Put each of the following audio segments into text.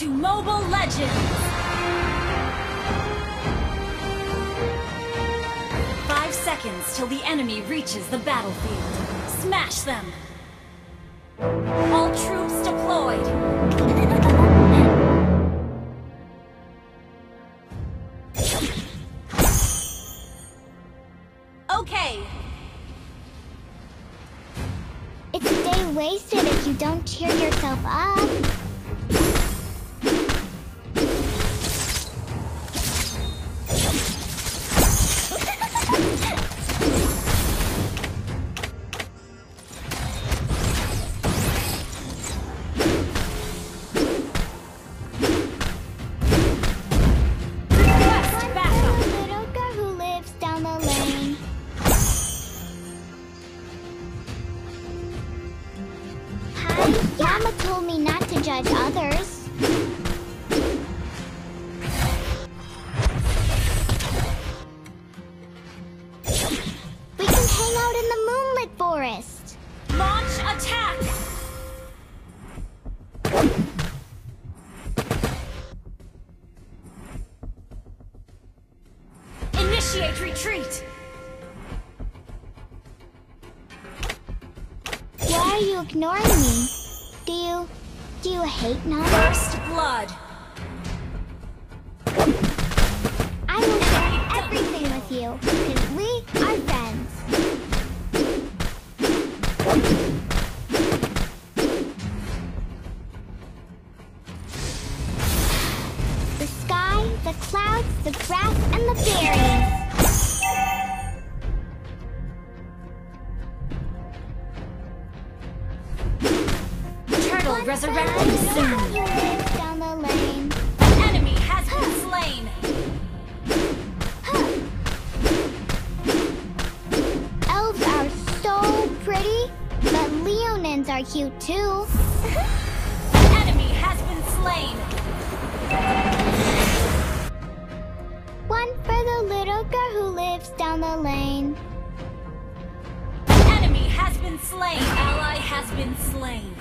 To Mobile Legends! Five seconds till the enemy reaches the battlefield. Smash them! All troops deployed! Okay, It's a day wasted if you don't cheer yourself up. Out in the moonlit forest. Launch attack! Initiate retreat! Why are you ignoring me? Do you... do you hate Nana? First blood! Are cute too. An enemy has been slain! One for the little girl who lives down the lane. An enemy has been slain! Ally has been slain!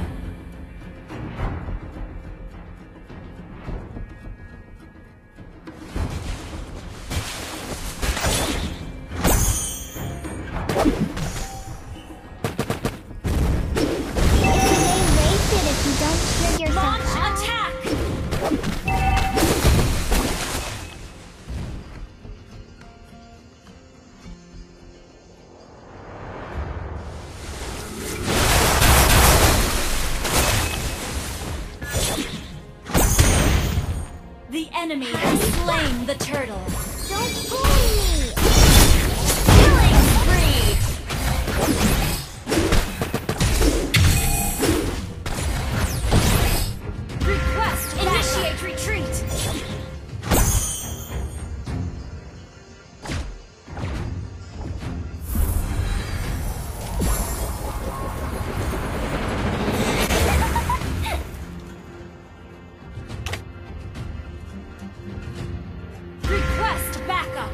Don't bully Request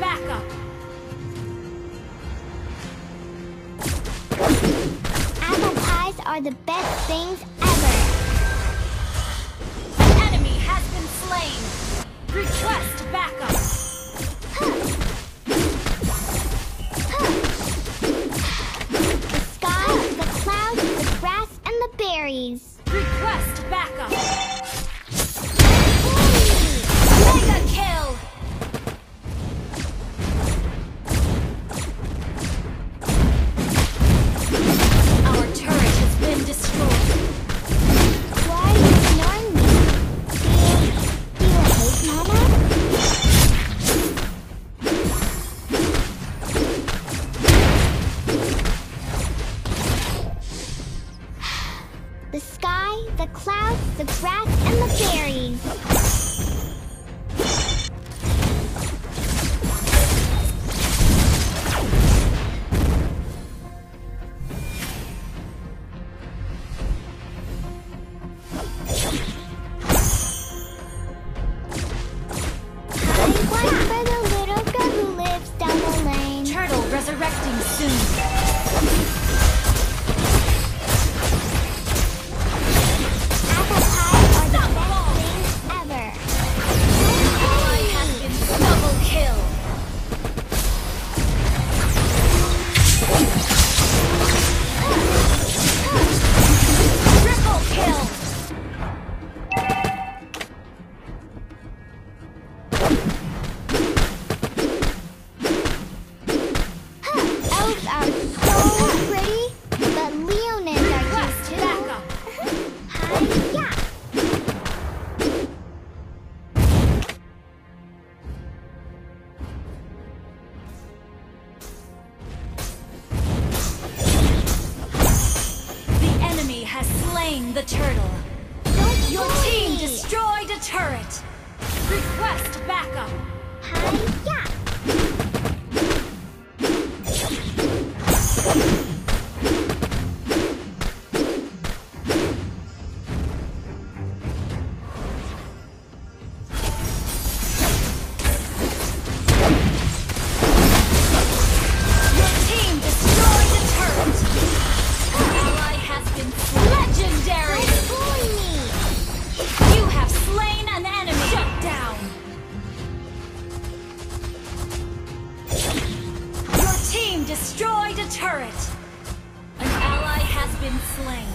backup! Apple pies are the best things The sky, the clouds, the grass, and the berries. are so pretty. you destroyed a turret. An ally has been slain.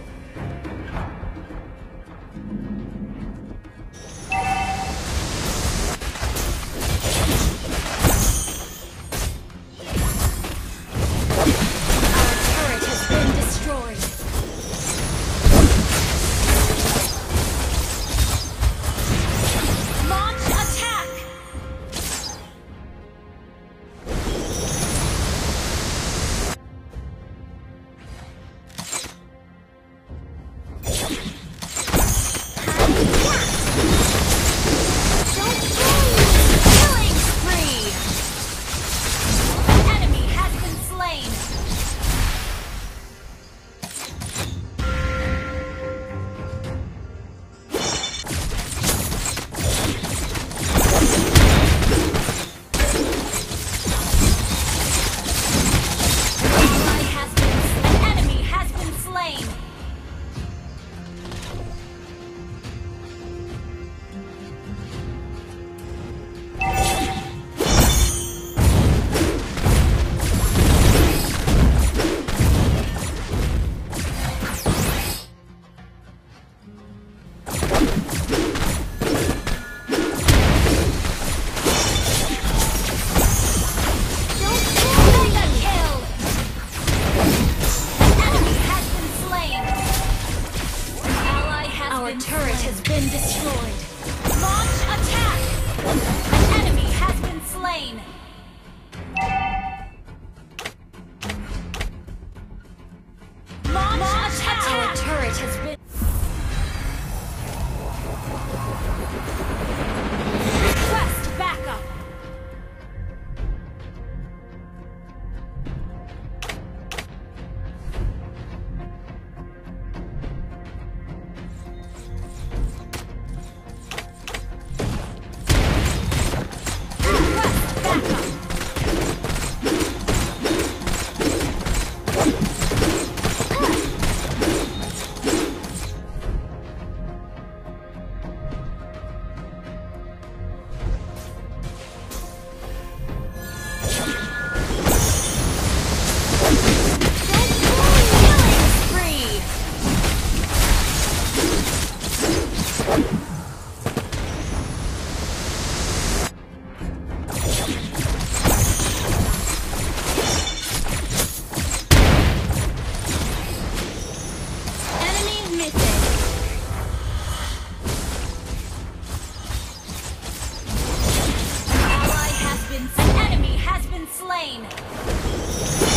slain.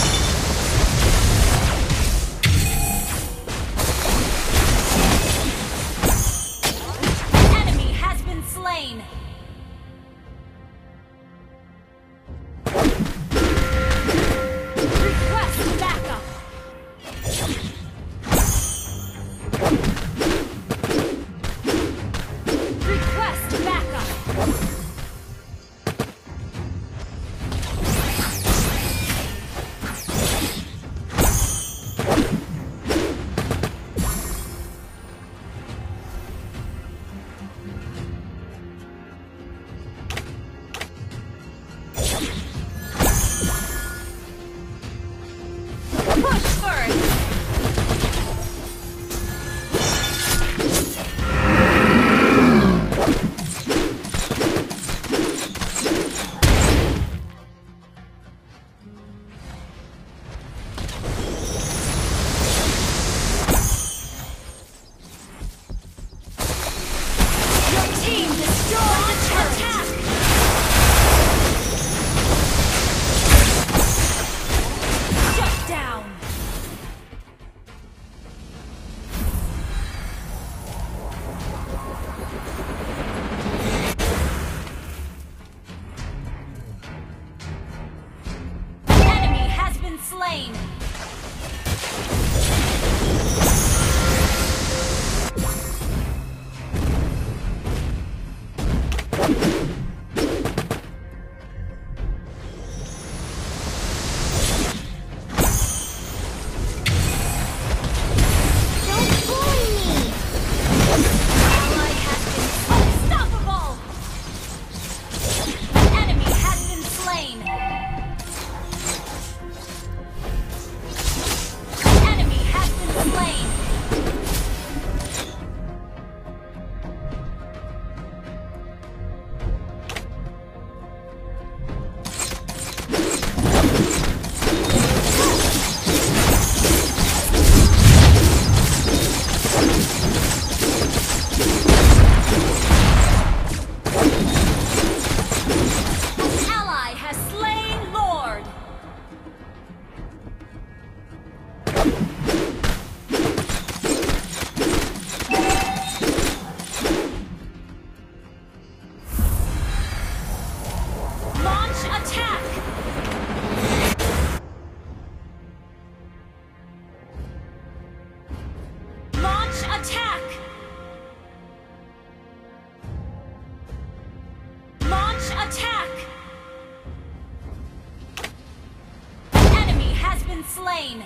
Slain.